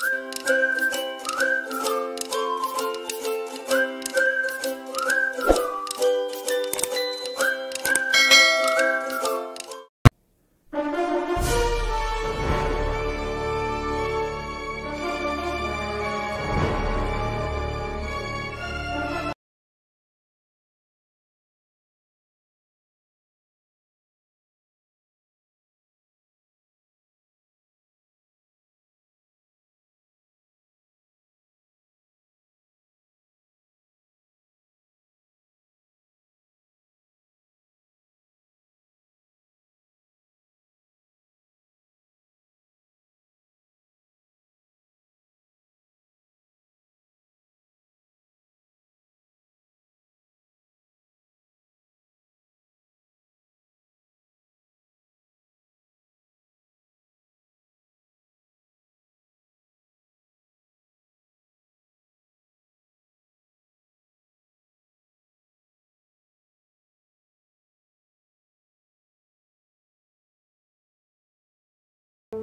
Música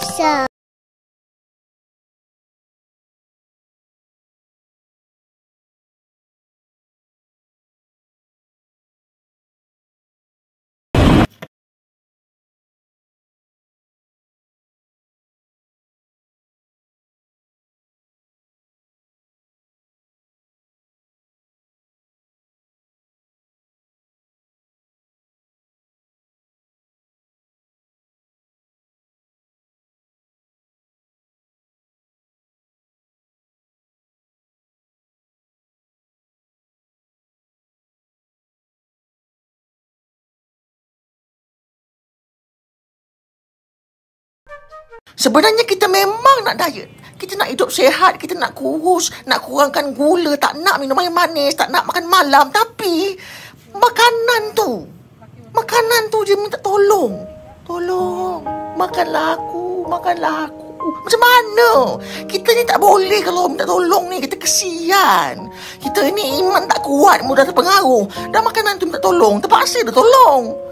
Sờ. Sebenarnya kita memang nak diet. Kita nak hidup sihat, kita nak kurus, nak kurangkan gula, tak nak minum air manis, tak nak makan malam. Tapi makanan tu, makanan tu je minta tolong. Tolong, makanlah aku, makanlah aku. Macam mana? Kita ni tak boleh kalau minta tolong ni. Kita kesian. Kita ni iman tak kuat, mudah terpengaruh. Dan makanan tu minta tolong. Terpaksa dia tolong.